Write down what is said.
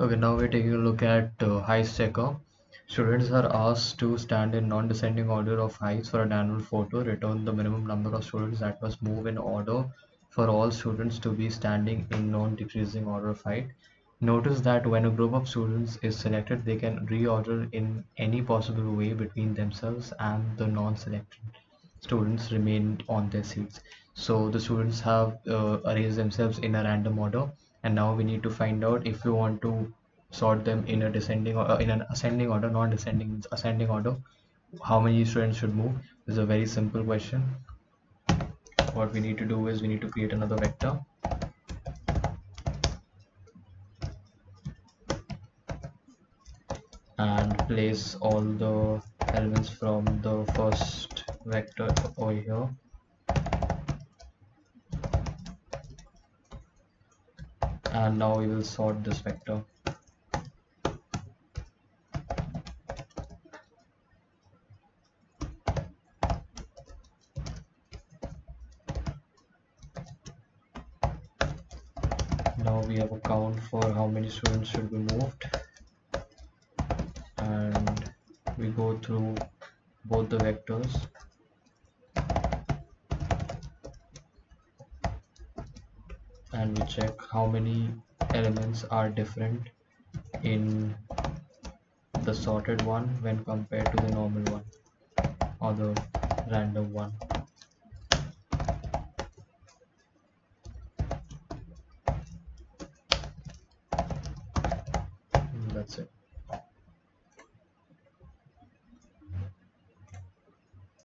Okay, now we're taking a look at uh, checker. Students are asked to stand in non-descending order of heights for an annual photo. Return the minimum number of students that must move in order for all students to be standing in non-decreasing order of height. Notice that when a group of students is selected, they can reorder in any possible way between themselves and the non-selected students remain on their seats. So the students have uh, arranged themselves in a random order and now we need to find out if we want to sort them in a descending or uh, in an ascending order non-descending means ascending order how many students should move? This is a very simple question. What we need to do is we need to create another vector. And place all the elements from the first vector over here and now we will sort this vector. Now we have a count for how many students should be moved. And we go through both the vectors and we check how many elements are different in the sorted one when compared to the normal one or the random one. That's it.